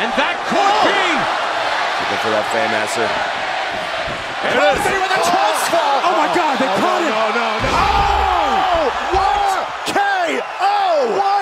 And that could oh. be. Looking for that Faymaster. It is. With a oh. oh. oh my God, they oh, caught no, him. No, no, no. Oh! oh! What? K.O. What?